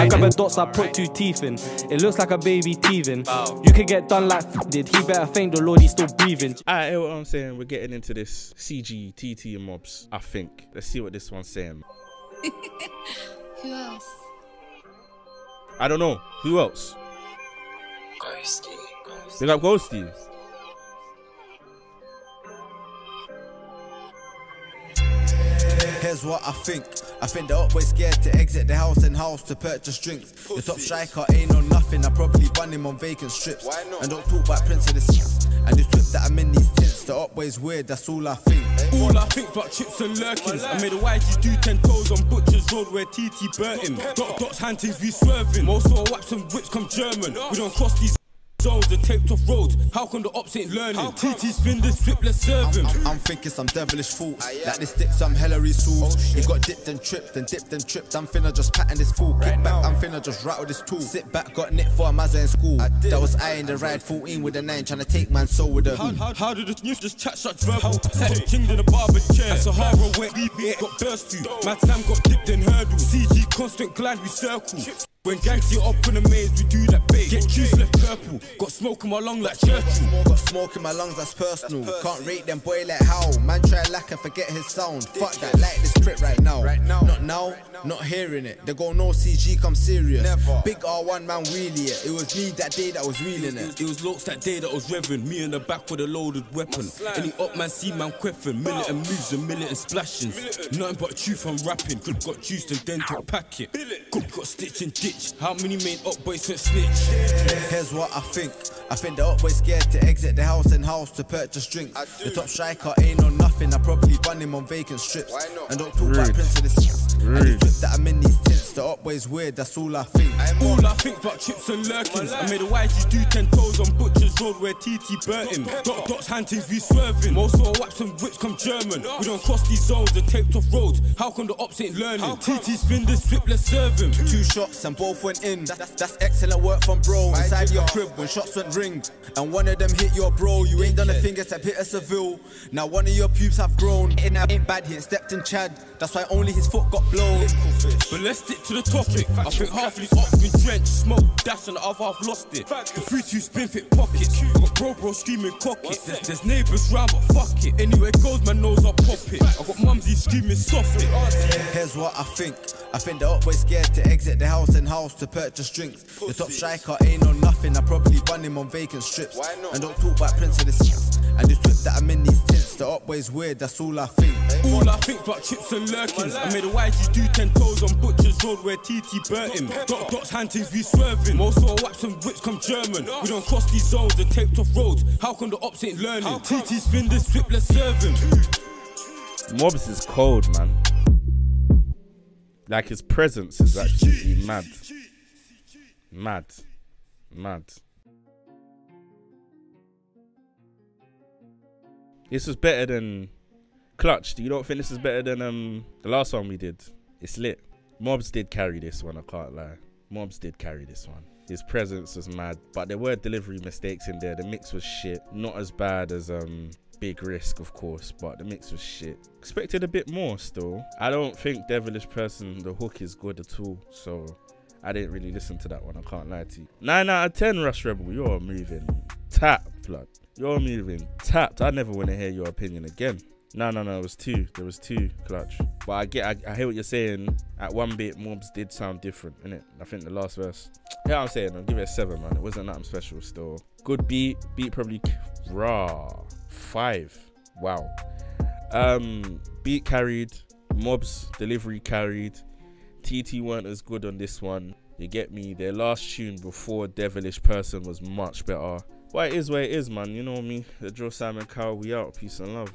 I grab a dots, I put two teeth in. It looks like a baby teething. You could get done like f- did. He better thank the Lord he's still breathing. I hear what I'm saying. We're getting into this CG, TT, and Mobz. I think. Let's see what this one's saying. Who else? I don't know. Who else? Ghosty. Big up Ghosty. Here's what I think. I think they're always scared to exit the house and house to purchase drinks. The top striker ain't on nothing. I probably bun him on vacant strips. And don't talk about Prince of the Streets. And this whip that I'm in these tints. The up ways weird, that's all I think. All I think about chips and lurkings. I made a YG do 10 toes on Butcher's Road where TT burnt him. Dot dots, hand things we swerving. Most of our waps and whips come German. We don't cross these zones, the taped off roads. How come the ops ain't learning? TT spin this whip, let's serve him. I'm thinking some devilish thoughts. Like this dick, some Hillary sauce. He got dipped and tripped and dipped and tripped. I'm finna just pattern this fool. Kick back, I'm finna just rattle this tool. Sit back, got nicked for a mazza in school. That was I in the ride 14 with a 9, trying to take man soul with a How, how, how did the news just chat such verbal? Set king in a barber chair. Sahara where we got burst to. My time got dipped in hurdle. CG constant glide, we circle. When gangs get up in the maze, we do that bait. Get juice left purple. Got smoke in my lung like Churchill. Got smoke in my lungs, that's personal. Can't rate them boy like how. Man try lack and forget his sound. Fuck that, like this crit right now. Right now. Not now, not hearing it. They go no CG, come serious. Big R1 man wheelie it. It was me that day that was reeling it. It was looks that day that was revving. Me in the back with a loaded weapon. Any up man see man quiffing. and moves and militant splashing. Nothing but truth I'm rapping. Could got juiced and then to pack it. Could got stitching and ditch. How many main up boys went snitch? Here's what I think. I think the up boys scared to exit the house and house to purchase drinks. The top striker ain't on nothing. I probably bun him on vacant strips. And don't talk about Rude. Prince of the Streets. And this whip that I'm in these tints. The up boys weird, that's all I think. All I think about chips and lurkings. I made a YG do 10 toes on where TT burnt him. Dot dots, hand things we swerving. Most of our waps and whips come German. We don't cross these zones, the taped off roads. How come the ops ain't learning? TT spin this whip, let's serve him. Two shots and both went in. That's, that's excellent work from bro. Inside your crib when shots went ring. And one of them hit your bro. You ain't done a finger tap, hit a Seville. Now one of your pubes have grown. Ain't, ain't bad, he ain't stepped in Chad. That's why only his foot got blown. But let's stick to the topic. I think half of these ops been drenched, smoke, dash, and the other half lost it. The 3 2 spin fit pockets. Got bro bro screaming cock it. There's, there's neighbours round, but fuck it. Anywhere it goes, man knows I pop it. I got mumsy screaming soft it. Here's what I think. I think the up boys scared to exit the house and house to purchase drinks. The top striker ain't on nothing. I probably bun him on vacant strips. And don't talk about Prince of the Streets. And this whip that I'm in these tints. The up boys weird, that's all I think. All I think about chips and lurkings. I made a YG do 10 toes on Butcher's Road where TT burnt him. Dot dots, hand things we swerving. Most of our waps and whips come German. We don't cross these zones, the taped off roads. How come the ops ain't learning? TT spin this whip, let's serve him. Mobz is cold, man. Like his presence is actually mad. Mad. Mad. This was better than Clutch. Do you not think this is better than um the last one we did? It's lit. Mobz did carry this one, I can't lie. Mobz did carry this one. His presence was mad, but there were delivery mistakes in there. The mix was shit. Not as bad as um Big Risk, of course, but the mix was shit. Expected a bit more still. I don't think Devilish Person, the hook is good at all, so I didn't really listen to that one, I can't lie to you. 9 out of 10, Rush Rebel, you're moving tap, blood. You're moving tapped. I never want to hear your opinion again. No, no, no, it was two. There was two, Clutch. But I get, I, I hear what you're saying. At one bit, Mobz did sound different, innit? I think the last verse. Yeah, I'm saying, I'll give it a seven, man. It wasn't nothing special still. Good beat. Beat probably raw. Five. Wow. Um, beat carried. Mobz delivery carried. TT weren't as good on this one. You get me? Their last tune before Devilish Person was much better. But it is where it is, man. You know me. The Joe Simon Cow. We out. Peace and love.